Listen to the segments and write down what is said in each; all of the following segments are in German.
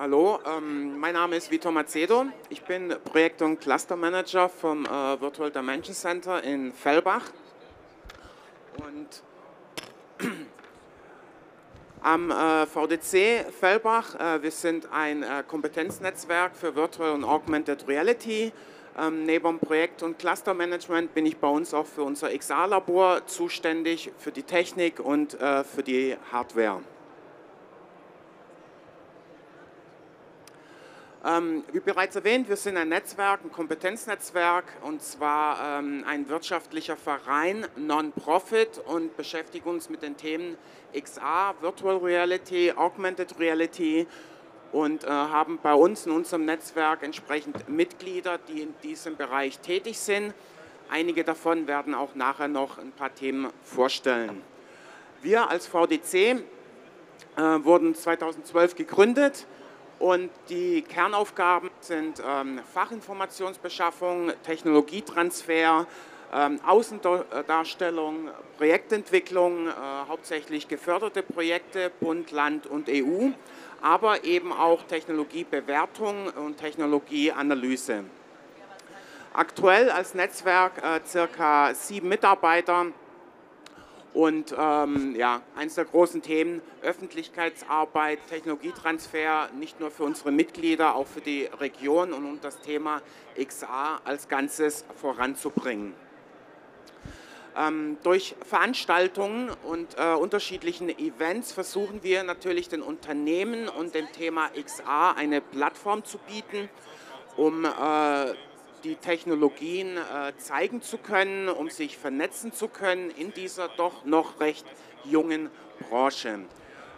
Hallo, ähm, mein Name ist Vitor Macedo. Ich bin Projekt- und Cluster-Manager vom äh, Virtual Dimension Center in Fellbach. Und am äh, VDC Fellbach, äh, wir sind ein äh, Kompetenznetzwerk für Virtual und Augmented Reality. Ähm, neben Projekt- und Clustermanagement bin ich bei uns auch für unser XR-Labor zuständig, für die Technik und äh, für die Hardware. Wie bereits erwähnt, wir sind ein Netzwerk, ein Kompetenznetzwerk und zwar ähm, ein wirtschaftlicher Verein, Non-Profit und beschäftigen uns mit den Themen XR, Virtual Reality, Augmented Reality und äh, haben bei uns in unserem Netzwerk entsprechend Mitglieder, die in diesem Bereich tätig sind. Einige davon werden auch nachher noch ein paar Themen vorstellen. Wir als VDC äh, wurden 2012 gegründet und die Kernaufgaben sind ähm, Fachinformationsbeschaffung, Technologietransfer, ähm, Außendarstellung, Projektentwicklung, äh, hauptsächlich geförderte Projekte, Bund, Land und EU, aber eben auch Technologiebewertung und Technologieanalyse. Aktuell als Netzwerk äh, circa sieben Mitarbeiter und ähm, ja, eines der großen Themen, Öffentlichkeitsarbeit, Technologietransfer, nicht nur für unsere Mitglieder, auch für die Region und um das Thema XA als Ganzes voranzubringen. Ähm, durch Veranstaltungen und äh, unterschiedlichen Events versuchen wir natürlich den Unternehmen und dem Thema XA eine Plattform zu bieten, um äh, die Technologien äh, zeigen zu können, um sich vernetzen zu können in dieser doch noch recht jungen Branche.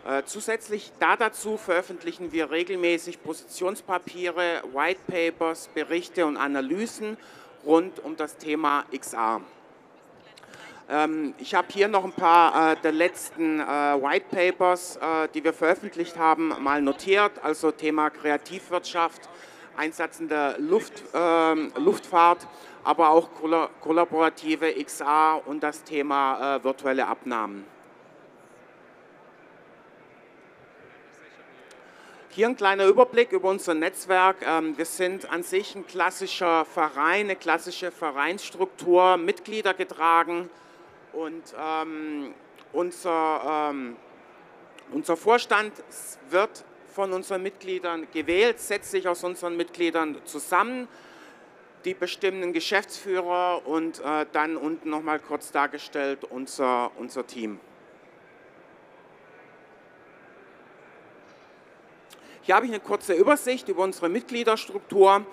Äh, zusätzlich da dazu veröffentlichen wir regelmäßig Positionspapiere, White Papers, Berichte und Analysen rund um das Thema XR. Ähm, ich habe hier noch ein paar äh, der letzten äh, White Papers, äh, die wir veröffentlicht haben, mal notiert, also Thema Kreativwirtschaft, Einsatz in der Luft, äh, Luftfahrt, aber auch kollaborative XA und das Thema äh, virtuelle Abnahmen. Hier ein kleiner Überblick über unser Netzwerk. Ähm, wir sind an sich ein klassischer Verein, eine klassische Vereinsstruktur, Mitglieder getragen und ähm, unser, ähm, unser Vorstand wird von unseren Mitgliedern gewählt, setzt sich aus unseren Mitgliedern zusammen, die bestimmten Geschäftsführer und äh, dann unten nochmal kurz dargestellt unser, unser Team. Hier habe ich eine kurze Übersicht über unsere Mitgliederstruktur.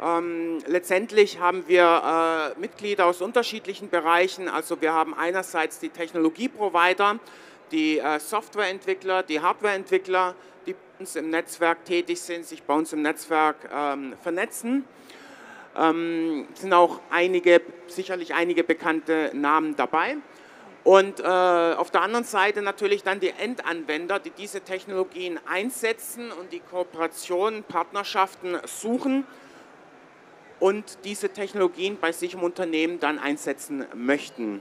Ähm, letztendlich haben wir äh, Mitglieder aus unterschiedlichen Bereichen. Also wir haben einerseits die Technologieprovider, die äh, Softwareentwickler, die Hardwareentwickler, die uns im Netzwerk tätig sind, sich bei uns im Netzwerk ähm, vernetzen. Ähm, sind auch einige, sicherlich einige bekannte Namen dabei. Und äh, auf der anderen Seite natürlich dann die Endanwender, die diese Technologien einsetzen und die Kooperationen, Partnerschaften suchen und diese Technologien bei sich im Unternehmen dann einsetzen möchten.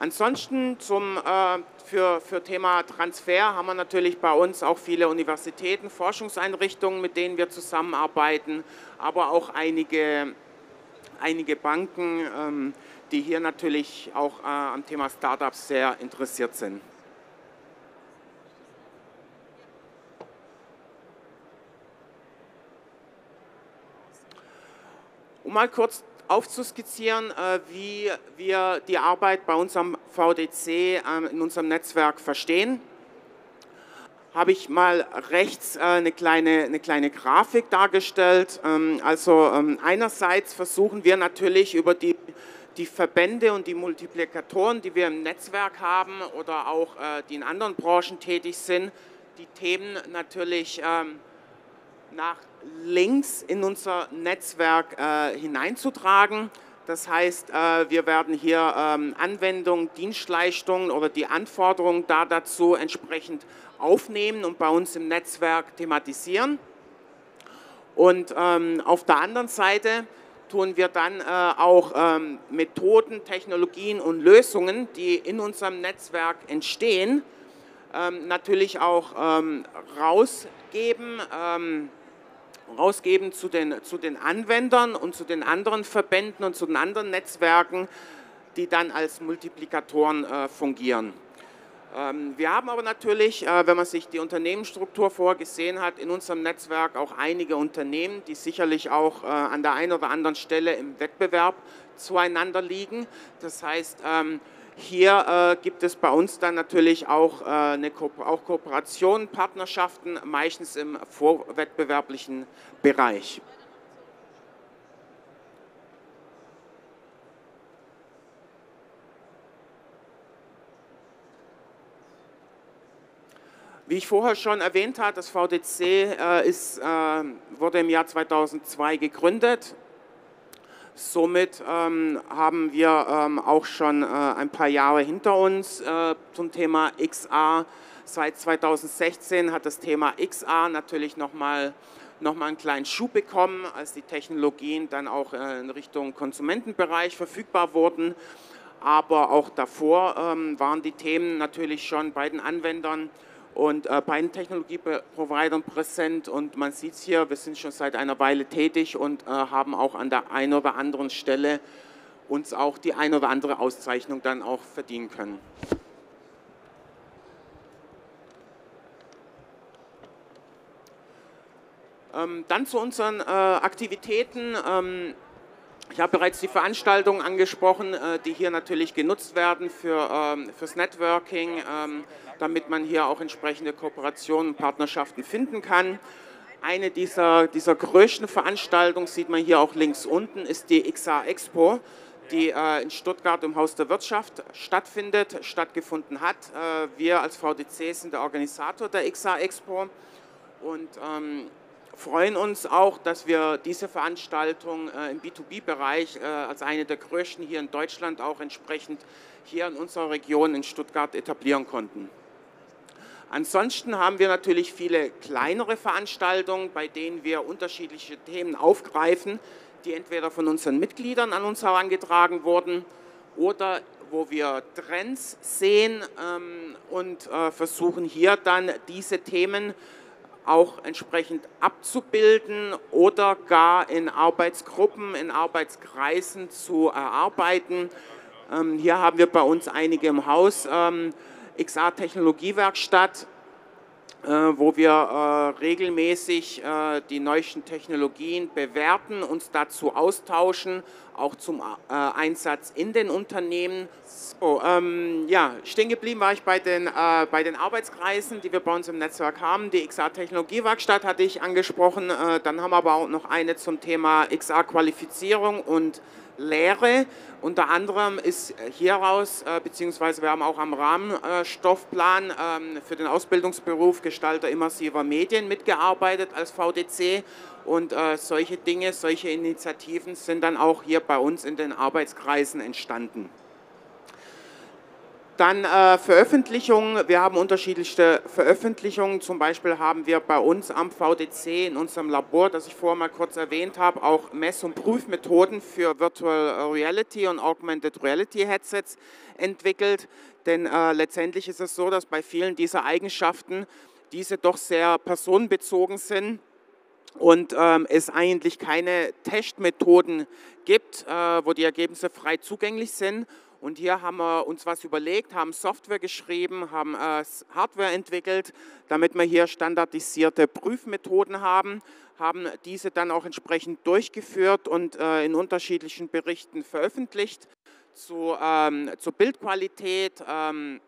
Ansonsten zum, äh, für, für Thema Transfer haben wir natürlich bei uns auch viele Universitäten, Forschungseinrichtungen, mit denen wir zusammenarbeiten, aber auch einige, einige Banken, ähm, die hier natürlich auch äh, am Thema Startups sehr interessiert sind. Um mal kurz aufzuskizzieren, äh, wie wir die Arbeit bei unserem VDC ähm, in unserem Netzwerk verstehen, habe ich mal rechts äh, eine kleine, eine kleine Grafik dargestellt. Ähm, also ähm, einerseits versuchen wir natürlich über die, die Verbände und die Multiplikatoren, die wir im Netzwerk haben oder auch äh, die in anderen Branchen tätig sind, die Themen natürlich nach links in unser Netzwerk äh, hineinzutragen. Das heißt, äh, wir werden hier ähm, Anwendungen, Dienstleistungen oder die Anforderungen da dazu entsprechend aufnehmen und bei uns im Netzwerk thematisieren. Und ähm, auf der anderen Seite tun wir dann äh, auch ähm, Methoden, Technologien und Lösungen, die in unserem Netzwerk entstehen, ähm, natürlich auch ähm, rausgeben, ähm, rausgeben zu den, zu den Anwendern und zu den anderen Verbänden und zu den anderen Netzwerken, die dann als Multiplikatoren äh, fungieren. Ähm, wir haben aber natürlich, äh, wenn man sich die Unternehmensstruktur vorgesehen hat, in unserem Netzwerk auch einige Unternehmen, die sicherlich auch äh, an der einen oder anderen Stelle im Wettbewerb zueinander liegen. Das heißt, ähm, hier äh, gibt es bei uns dann natürlich auch, eine Ko auch Kooperationen, Partnerschaften, meistens im vorwettbewerblichen Bereich. Wie ich vorher schon erwähnt habe, das VDC äh, ist, äh, wurde im Jahr 2002 gegründet. Somit ähm, haben wir ähm, auch schon äh, ein paar Jahre hinter uns äh, zum Thema XA. Seit 2016 hat das Thema XA natürlich nochmal noch mal einen kleinen Schub bekommen, als die Technologien dann auch äh, in Richtung Konsumentenbereich verfügbar wurden. Aber auch davor ähm, waren die Themen natürlich schon bei den Anwendern und äh, bei den Technologieprovidern präsent und man sieht es hier, wir sind schon seit einer Weile tätig und äh, haben auch an der einen oder anderen Stelle uns auch die eine oder andere Auszeichnung dann auch verdienen können. Ähm, dann zu unseren äh, Aktivitäten. Ähm, ich habe bereits die Veranstaltungen angesprochen, äh, die hier natürlich genutzt werden für, ähm, fürs Networking, ähm, damit man hier auch entsprechende Kooperationen und Partnerschaften finden kann. Eine dieser, dieser größten Veranstaltungen, sieht man hier auch links unten, ist die XA Expo, die äh, in Stuttgart im Haus der Wirtschaft stattfindet, stattgefunden hat. Äh, wir als VDC sind der Organisator der XA Expo und ähm, freuen uns auch, dass wir diese Veranstaltung äh, im B2B-Bereich äh, als eine der größten hier in Deutschland auch entsprechend hier in unserer Region in Stuttgart etablieren konnten. Ansonsten haben wir natürlich viele kleinere Veranstaltungen, bei denen wir unterschiedliche Themen aufgreifen, die entweder von unseren Mitgliedern an uns herangetragen wurden oder wo wir Trends sehen ähm, und äh, versuchen hier dann diese Themen auch entsprechend abzubilden oder gar in Arbeitsgruppen, in Arbeitskreisen zu erarbeiten. Ähm, hier haben wir bei uns einige im Haus. XA Technologiewerkstatt, äh, wo wir äh, regelmäßig äh, die neuesten Technologien bewerten, uns dazu austauschen, auch zum äh, Einsatz in den Unternehmen. So, ähm, ja, stehen geblieben war ich bei den, äh, bei den Arbeitskreisen, die wir bei uns im Netzwerk haben. Die XA Technologiewerkstatt hatte ich angesprochen. Äh, dann haben wir aber auch noch eine zum Thema XA Qualifizierung und Lehre. Unter anderem ist hieraus, äh, beziehungsweise wir haben auch am Rahmenstoffplan ähm, für den Ausbildungsberuf Gestalter immersiver Medien mitgearbeitet als VDC. Und äh, solche Dinge, solche Initiativen sind dann auch hier bei uns in den Arbeitskreisen entstanden. Dann äh, Veröffentlichungen. Wir haben unterschiedlichste Veröffentlichungen. Zum Beispiel haben wir bei uns am VDC in unserem Labor, das ich vorher mal kurz erwähnt habe, auch Mess- und Prüfmethoden für Virtual Reality und Augmented Reality Headsets entwickelt. Denn äh, letztendlich ist es so, dass bei vielen dieser Eigenschaften diese doch sehr personenbezogen sind und ähm, es eigentlich keine Testmethoden gibt, äh, wo die Ergebnisse frei zugänglich sind. Und hier haben wir uns was überlegt, haben Software geschrieben, haben äh, Hardware entwickelt, damit wir hier standardisierte Prüfmethoden haben, haben diese dann auch entsprechend durchgeführt und äh, in unterschiedlichen Berichten veröffentlicht zu, ähm, zur Bildqualität, ähm,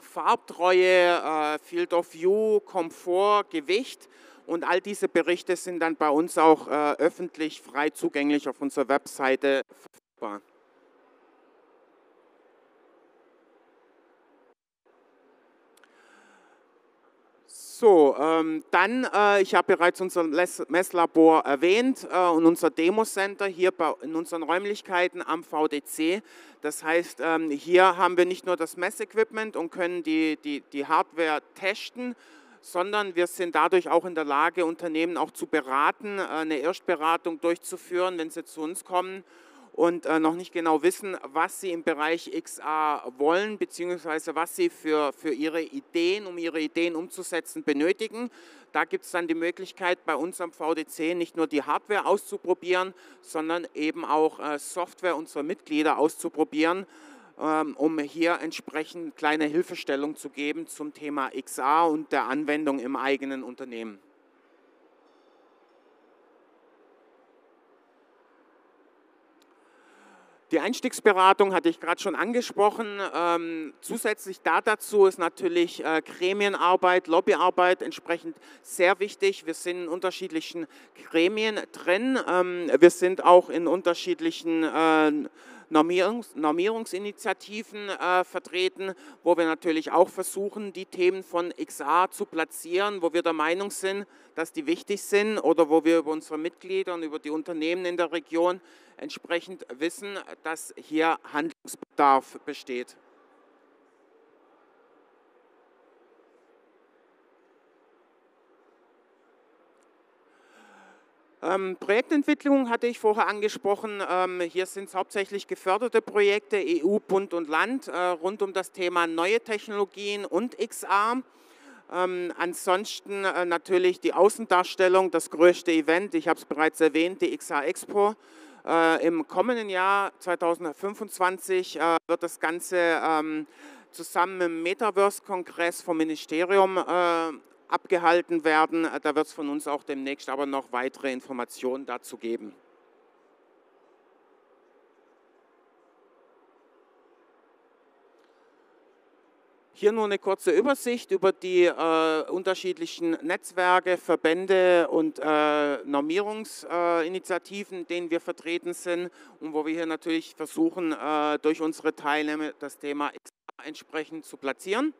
Farbtreue, äh, Field of View, Komfort, Gewicht. Und all diese Berichte sind dann bei uns auch äh, öffentlich frei zugänglich auf unserer Webseite verfügbar. So, ähm, dann, äh, ich habe bereits unser Messlabor erwähnt äh, und unser Demo-Center hier bei, in unseren Räumlichkeiten am VDC. Das heißt, ähm, hier haben wir nicht nur das Messequipment und können die, die, die Hardware testen, sondern wir sind dadurch auch in der Lage, Unternehmen auch zu beraten, äh, eine Erstberatung durchzuführen, wenn sie zu uns kommen und äh, noch nicht genau wissen, was sie im Bereich XA wollen, beziehungsweise was sie für, für ihre Ideen, um ihre Ideen umzusetzen, benötigen. Da gibt es dann die Möglichkeit, bei uns am VDC nicht nur die Hardware auszuprobieren, sondern eben auch äh, Software unserer Mitglieder auszuprobieren, um hier entsprechend kleine Hilfestellung zu geben zum Thema XA und der Anwendung im eigenen Unternehmen. Die Einstiegsberatung hatte ich gerade schon angesprochen. Ähm, zusätzlich da dazu ist natürlich äh, Gremienarbeit, Lobbyarbeit entsprechend sehr wichtig. Wir sind in unterschiedlichen Gremien drin. Ähm, wir sind auch in unterschiedlichen äh, Normierungs Normierungsinitiativen äh, vertreten, wo wir natürlich auch versuchen, die Themen von XA zu platzieren, wo wir der Meinung sind, dass die wichtig sind oder wo wir über unsere Mitglieder und über die Unternehmen in der Region entsprechend wissen, dass hier Handlungsbedarf besteht. Ähm, Projektentwicklung hatte ich vorher angesprochen. Ähm, hier sind es hauptsächlich geförderte Projekte, EU, Bund und Land, äh, rund um das Thema neue Technologien und XA. Ähm, ansonsten äh, natürlich die Außendarstellung, das größte Event, ich habe es bereits erwähnt, die XA Expo. Äh, Im kommenden Jahr 2025 äh, wird das Ganze ähm, zusammen mit dem Metaverse-Kongress vom Ministerium äh, abgehalten werden. Da wird es von uns auch demnächst aber noch weitere Informationen dazu geben. Hier nur eine kurze Übersicht über die äh, unterschiedlichen Netzwerke, Verbände und äh, Normierungsinitiativen, äh, denen wir vertreten sind und wo wir hier natürlich versuchen, äh, durch unsere Teilnehmer das Thema entsprechend zu platzieren.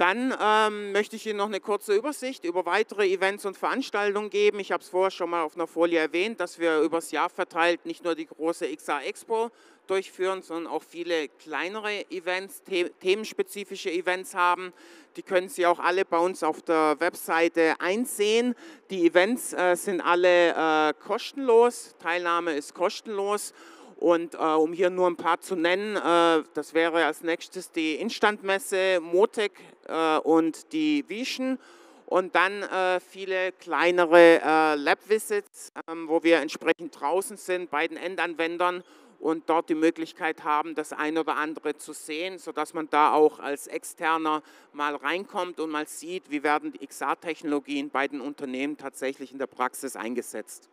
Dann ähm, möchte ich Ihnen noch eine kurze Übersicht über weitere Events und Veranstaltungen geben. Ich habe es vorher schon mal auf einer Folie erwähnt, dass wir übers Jahr verteilt nicht nur die große XA Expo durchführen, sondern auch viele kleinere Events, the themenspezifische Events haben. Die können Sie auch alle bei uns auf der Webseite einsehen. Die Events äh, sind alle äh, kostenlos, Teilnahme ist kostenlos. Und äh, um hier nur ein paar zu nennen, äh, das wäre als nächstes die Instandmesse, Motec äh, und die Vision. Und dann äh, viele kleinere äh, Lab-Visits, ähm, wo wir entsprechend draußen sind bei den Endanwendern und dort die Möglichkeit haben, das ein oder andere zu sehen, sodass man da auch als Externer mal reinkommt und mal sieht, wie werden die XR-Technologien bei den Unternehmen tatsächlich in der Praxis eingesetzt.